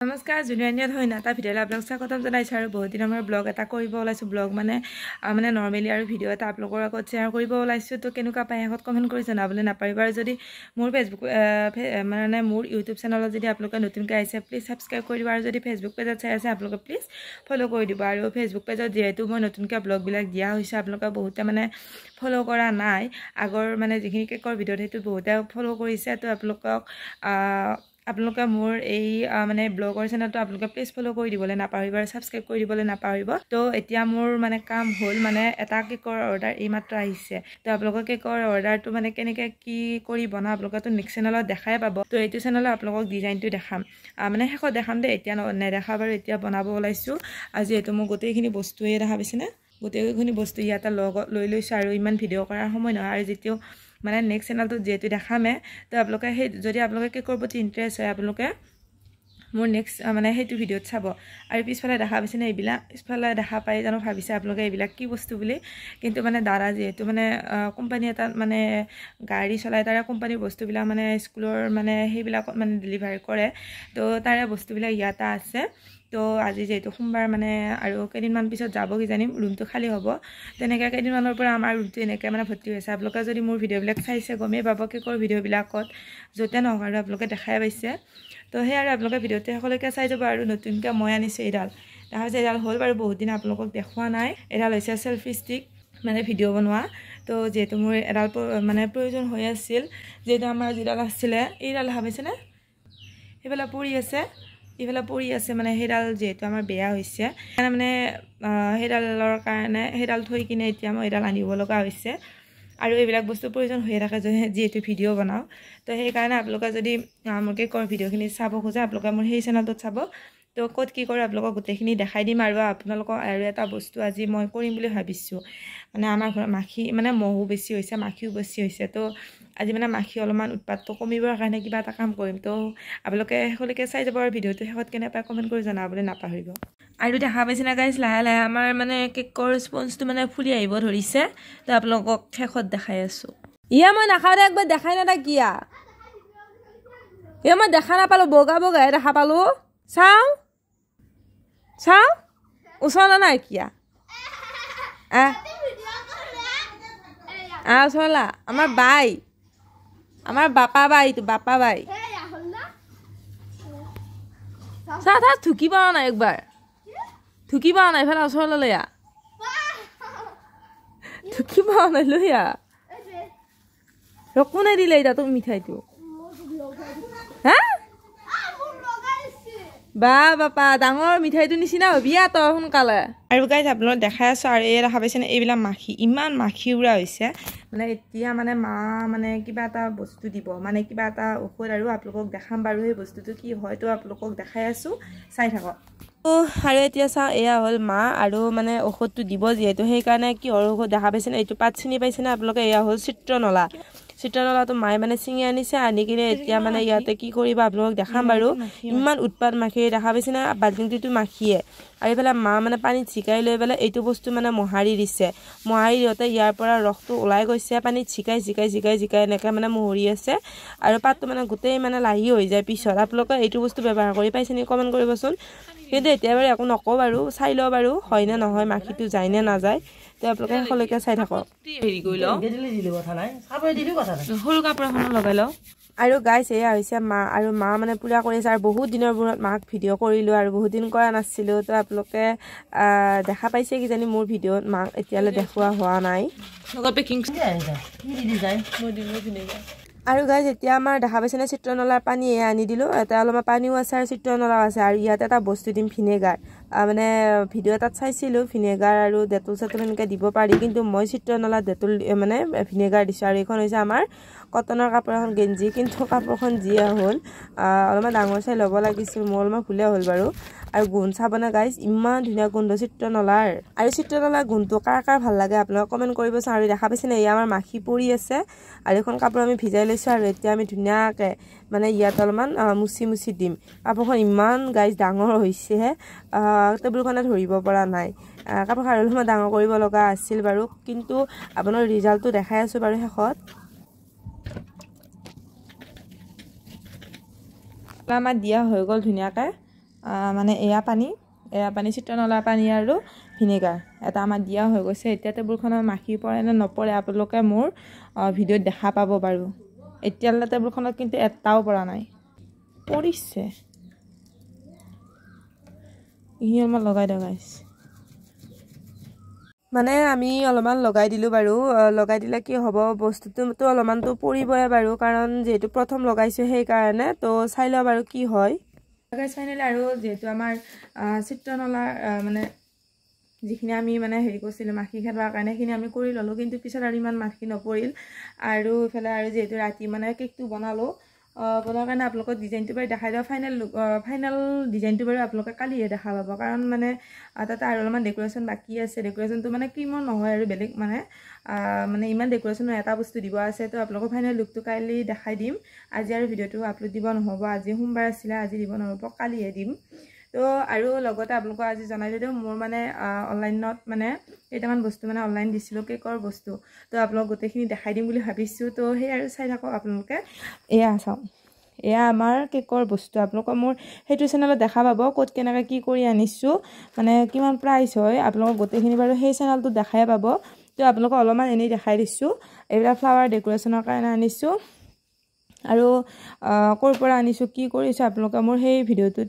নমস্কাৰ হয় না এটা ভিডিঅ'লৈ আপোনালোক স্বাগতম জনাইছোঁ আৰু বহুত দিনৰ মই ব্লগ এটা কৰিব ওলাইছোঁ। ব্লগ মানে মানে নৰ্মেলি আৰু ভিডিঅ' এটা আপোনালোকৰ আগত শ্বেয়াৰ কৰিব ওলাইছোঁ। তো কেনেকুৱা পায় শেষত কমেণ্ট কৰি জনাবলৈ নাপাৰিব আৰু যদি মোৰ ফেচবুক মানে মোৰ ইউটিউব চেনেলত যদি আপোনালোকে নতুনকৈ আহিছে প্লিজ ছাবস্ক্ৰাইব কৰি দিব। আৰু যদি ফেচবুক পেজত চাই আছে আপোনালোকে প্লিজ ফ'ল' কৰি দিব। আৰু ফেচবুক পেজত যিহেতু মই নতুনকৈ ব্লগবিলাক দিয়া হৈছে আপোনালোকে বহুতে মানে ফ'ল' কৰা নাই। আগৰ মানে যিখিনি কেকৰ ভিডিঅ'ত সেইটো বহুতে ফ'ল' কৰিছে। তো আপোনালোকক আপোনালোকে মোৰ এই মানে ব্লগৰ চেনেলটো আপোনালোকে প্লিজ ফ'ল' কৰি দিবলৈ নাপাহৰিব আৰু ছাবস্ক্ৰাইব কৰি দিবলৈ নাপাহৰিব। তো এতিয়া মোৰ মানে কাম হ'ল মানে এটা কেকৰ অৰ্ডাৰ এইমাত্ৰ আহিছে। তো আপোনালোকৰ কেকৰ অৰ্ডাৰটো মানে কেনেকৈ কি কৰি বনাওঁ আপোনালোকেতো নেক্সট চেনেলত দেখাই পাব। তো এইটো চেনেলত আপোনালোকক ডিজাইনটো দেখাম। মানে শেষত দেখাম দেই এতিয়া নেদেখা বাৰু এতিয়া বনাব ওলাইছোঁ। আৰু যিহেতু মোৰ গোটেইখিনি বস্তুৱে দেখা পাইছেনে? গোটেইখিনি বস্তু ইয়াতে লগত লৈ লৈছোঁ আৰু ইমান ভিডিঅ' কৰাৰ সময় নহয় আৰু যেতিয়াও মানে নেক্সট চেনেলটোত যিহেতু দেখামে তো আপোনালোকে সেই যদি আপোনালোকে কেকৰ প্ৰতি ইণ্টাৰেষ্ট হয় আপোনালোকে মোৰ নেক্সট মানে সেইটো ভিডিঅ'ত চাব। আৰু পিছফালে দেখা পাইছেনে এইবিলাক? পিছফালে দেখা পাই জানো ভাবিছে আপোনালোকে এইবিলাক কি বস্তু বুলি? কিন্তু মানে দাদা যিহেতু মানে কোম্পানী এটাত মানে গাড়ী চলাই তাৰে কোম্পানীৰ বস্তুবিলাক মানে স্কুলৰ মানে সেইবিলাকত মানে ডেলিভাৰী কৰে। তো তাৰে বস্তুবিলাক ইয়াতে আছে। তো আজি যিহেতু সোমবাৰ মানে আৰু কেইদিনমান পিছত যাব কিজানি ৰুমটো খালী হ'ব। তেনেকৈ কেইদিনমানৰ পৰা আমাৰ ৰুমটো এনেকৈ মানে ভৰ্তি হৈছে। আপোনালোকে যদি মোৰ ভিডিঅ'বিলাক চাইছে গমেই পাব কেকৰ ভিডিঅ'বিলাকত য'তে নহওক আৰু আপোনালোকে দেখাই পাইছে। তো সেই আৰু আপোনালোকে ভিডিঅ'টো শেষলৈকে চাই যাব আৰু নতুনকৈ মই আনিছোঁ এইডাল হৈছে এইডাল হ'ল বাৰু বহুত দিন আপোনালোকক দেখুওৱা নাই। এডাল হৈছে চেল্ফি ষ্টিক মানে ভিডিঅ' বনোৱা। তো যিহেতু মোৰ এডাল মানে প্ৰয়োজন হৈ আছিল যিহেতু আমাৰ যিডাল আছিলে এইডাল পাইছেনে সেইফালে পৰি আছে। ইফালে পৰি আছে মানে সেইডাল যিহেতু আমাৰ বেয়া হৈছে। সেইকাৰণে মানে সেইডালৰ কাৰণে সেইডাল থৈ কিনে এতিয়া মই এইডাল আনিব লগা হৈছে। আৰু এইবিলাক বস্তু প্ৰয়োজন হৈয়ে থাকে যিহেতু ভিডিঅ' বনাওঁ। তো সেইকাৰণে আপোনালোকে যদি মোৰ কেকৰ ভিডিঅ'খিনি চাব খোজে আপোনালোকে মোৰ সেই চেনেলটোত চাব। তো ক'ত কি কৰে আপোনালোকক গোটেইখিনি দেখাই দিম আৰু আপোনালোকক আৰু এটা বস্তু আজি মই কৰিম বুলি ভাবিছোঁ। মানে আমাৰ ঘৰত মাখি মানে মহো বেছি হৈছে মাখিও বেছি হৈছে। তো আজি মানে মাখি অলপমান উৎপাতটো কমিবৰ কাৰণে কিবা এটা কাম কৰিম। তো আপোনালোকে শেষলৈকে চাই যাব আৰু ভিডিঅ'টো শেষত কেনে পায় কমেণ্ট কৰি জনাবলৈ নাপাহৰিব। আৰু দেখা পাইছে না গাইছ লাহে লাহে আমাৰ মানে কেকৰ স্পঞ্জটো মানে ফুলি আহিব ধৰিছে। তো আপোনালোকক শেষত দেখাই আছোঁ। ইয়া মই নাখাওঁ একবাৰ দেখাই নাথাক কিয়া ইয়া। মই দেখা নাপালোঁ বগা বগাই দেখা পালোঁ। চাওঁ। চাওঁ ওচৰলৈ নাই কিয়া? আহ ওচৰলা আমাৰ বাই। আমাৰ বাপা বাই এইটো বাপা বাই। চা চা থুকি পাওঁ নাই একবাৰ। থুকি পাওঁ নাই এইফালে ওচৰলৈ লৈ আহ থুকি পাওঁ নাই লৈ আহ কোনে দিলে এতিয়া তোক মিঠাইটো। হা? বা বাপা ডাঙৰ মিঠাইটো নিচিনা হবি তই সোনকালে। আৰু গাইজ আপোনালোক দেখাই আছোঁ আৰু এই দেখা পাইছেনে? এইবিলাক মাখি ইমান মাখি উৰা হৈছে। মানে এতিয়া মানে মা মানে কিবা এটা বস্তু দিব মানে কিবা এটা ঔষধ আৰু আপোনালোকক দেখাম বাৰু সেই বস্তুটো কি হয়তো আপোনালোকক দেখাই আছোঁ। চাই থাকক। আৰু এতিয়া চাওঁ এয়া হ'ল মা আৰু মানে ঔষধটো দিব যিহেতু সেইকাৰণে কিহৰ ঔষধ দেখা পাইছেনে? এইটো পাত চিনি পাইছেনে? আপোনালোকে এয়া হ'ল চিত্ৰনলা। চিত্ৰনলাটো মায়ে মানে ছিঙি আনিছে আনি কিনে এতিয়া মানে ইয়াতে কি কৰিবা আপোনালোকক দেখাম বাৰু। ইমান উৎপাত মাখি দেখা পাইছেনে বাল্টিংটোতো মাখিয়ে। আৰু এইফালে মা মানে পানীত চিকাই লৈ পেলাই এইটো বস্তু মানে মোহাৰি দিছে। মোহাৰি দিওঁতে ইয়াৰ পৰা ৰসটো ওলাই গৈছে পানীত চিকাই চিকাই চিকাই চিকাই এনেকৈ মানে মোহৰি আছে। আৰু পাতটো মানে গোটেই মানে লাহি হৈ যায় পিছত। আপোনালোকে এইটো বস্তু ব্যৱহাৰ কৰি পাইছে নেকি কমেণ্ট কৰিবচোন। কিন্তু এতিয়া বাৰু একো নকওঁ বাৰু চাই লওঁ বাৰু হয়নে নহয় মাখিটো যায় নে নাযায়। তো আপোনালোকে শেষলৈকে চাই থাকক। হেৰি কৰি লওঁ। সৰু কাপোৰ এখনো লগাই লওঁ। আৰু গাইছ এয়া হৈছে মা আৰু মা মানে পূৰা কৰিছে আৰু বহুত দিনৰ মূৰত মাক ভিডিঅ' কৰিলোঁ আৰু বহুত দিন কৰা নাছিলোঁ। তো আপোনালোকে দেখা পাইছে কিজানি মোৰ ভিডিঅ'ত মাক এতিয়ালৈ দেখুওৱা হোৱা নাই। আৰু গাইজ এতিয়া আমাৰ দেখা পাইছেনে চিত্ৰনলাৰ পানী? এয়া আনি দিলোঁ। এটা অলপমান পানীও আছে আৰু চিত্ৰনলাও আছে আৰু ইয়াত এটা বস্তু দিম ভিনেগাৰ মানে ভিডিঅ' এটাত চাইছিলোঁ ভিনেগাৰ আৰু ডেটল চেটল এনেকৈ দিব পাৰি কিন্তু মই চিত্ৰনলা ডেটল মানে ভিনেগাৰ দিছোঁ আৰু এইখন হৈছে আমাৰ কটনৰ কাপোৰ এখন গেঞ্জি কিন্তু কাপোৰখন যিয়ে হ'ল। অলপমান ডাঙৰ চাই ল'ব লাগিছিল মোৰ অলপমান ভুলে হ'ল বাৰু। আৰু গোন্ধ চাবনে গাইজ ইমান ধুনীয়া গোন্ধ চিত্ৰনলাৰ। আৰু চিত্ৰনলাৰ গোন্ধটো কাৰ কাৰ ভাল লাগে? আপোনালোকে কমেণ্ট কৰিবচোন আৰু দেখা পাইছেনে? এয়া আমাৰ মাখি পৰি আছে আৰু এইখন কাপোৰ আমি ভিজাই লৈছোঁ আৰু এতিয়া আমি ধুনীয়াকৈ মানে ইয়াত অলপমান মুচি মুচি দিম। কাপোৰখন ইমান গাইজ ডাঙৰ হৈছেহে। টেবুলখনে ধৰিব পৰা নাই। কাপোৰখন আৰু অলপমান ডাঙৰ কৰিব লগা আছিল বাৰু। কিন্তু আপোনাৰ ৰিজাল্টটো দেখাই আছোঁ বাৰু শেষত। আমাৰ দিয়া হৈ গ'ল ধুনীয়াকৈ। মানে এয়া পানী এয়া পানী চিত্ৰনলা পানী আৰু ভিনেগাৰ এটা আমাৰ দিয়া হৈ গৈছে। এতিয়া টেবুলখনত মাখি পৰে নে নপৰে আপোনালোকে মোৰ ভিডিঅ'ত দেখা পাব বাৰু। এতিয়ালৈ টেবুলখনত কিন্তু এটাও পৰা নাই। পৰিছে। এইখিনি অলপমান লগাই দিওঁ গাইছ মানে আমি অলপমান লগাই দিলোঁ বাৰু। লগাই দিলে কি হ'ব বস্তুটোতো অলপমানতো পৰিবই বাৰু কাৰণ যিহেতু প্ৰথম লগাইছোঁ সেইকাৰণে তো চাই লওঁ বাৰু কি হয়। গাইছ ফাইনেলি আৰু যিহেতু আমাৰ চিত্ৰনলাৰ মানে যিখিনি আমি মানে হেৰি কৰিছিলোঁ মাখি খেলোৱাৰ কাৰণে সেইখিনি আমি কৰি ল'লোঁ কিন্তু পিছত আৰু ইমান মাখি নপৰিল। আৰু ইফালে আৰু যিহেতু ৰাতি মানে কেকটো বনালোঁ বনোৱাৰ কাৰণে আপোনালোকক ডিজাইনটো বাৰু দেখাই দিওঁ ফাইনেল ফাইনেল ডিজাইনটো বাৰু আপোনালোকে কালিহে দেখা পাব। কাৰণ মানে তাতে আৰু অলপমান ডেক'ৰেশ্যন বাকী আছে। ডেক'ৰেশ্যনটো মানে ক্ৰীমৰ নহয় আৰু বেলেগ মানে মানে ইমান ডেক'ৰেশ্যনৰ এটা বস্তু দিব আছে। তো আপোনালোকৰ ফাইনেল লুকটো কাইলৈ দেখাই দিম। আজি আৰু ভিডিঅ'টো আপলোড দিব নহ'ব। আজি সোমবাৰ আছিলে আজি দিব নহ'ব। কালিহে দিম। তো আৰু লগতে আপোনালোকক আজি জনাই দিওঁ মোৰ মানে অনলাইনত মানে কেইটামান বস্তু মানে অনলাইন দিছিলোঁ কেকৰ বস্তু। তো আপোনালোক গোটেইখিনি দেখাই দিম বুলি ভাবিছোঁ। তো সেই আৰু চাই থাকক আপোনালোকে। এয়া চাওঁ এয়া আমাৰ কেকৰ বস্তু। আপোনালোকৰ মোৰ সেইটো চেনেলত দেখা পাব ক'ত কেনেকৈ কি কৰি আনিছোঁ মানে কিমান প্ৰাইচ হয়। আপোনালোকক গোটেইখিনি বাৰু সেই চেনেলটো দেখাই পাব। তো আপোনালোকক অলপমান এনেই দেখাই দিছোঁ। এইবিলাক ফ্লাৱাৰ ডেক'ৰেশ্যনৰ কাৰণে আনিছোঁ। আৰু ক'ৰ পৰা আনিছোঁ কি কৰিছোঁ আপোনালোকে মোৰ সেই ভিডিঅ'টোত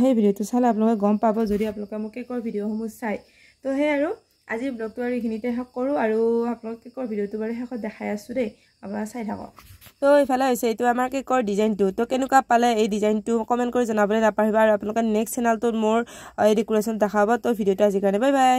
সেই ভিডিঅ'টো চালে আপোনালোকে গম পাব যদি আপোনালোকে মোৰ কেকৰ ভিডিঅ'সমূহ চায়। তো সেই আৰু আজি ব্লগটো আৰু এইখিনিতে শেষ কৰোঁ আৰু আপোনালোক কেকৰ ভিডিঅ'টো বাৰু শেষত দেখাই আছোঁ দেই আপোনালোকে চাই থাকক। তো ইফালে হৈছে এইটো আমাৰ কেকৰ ডিজাইনটো। তো কেনেকুৱা পালে এই ডিজাইনটো কমেণ্ট কৰি জনাবলৈ নাপাহৰিব আৰু আপোনালোকে নেক্সট চেনেলটোত মোৰ এই ডেক'ৰেশ্যন দেখাব। তো ভিডিঅ'টো আজিৰ কাৰণে বাই বাই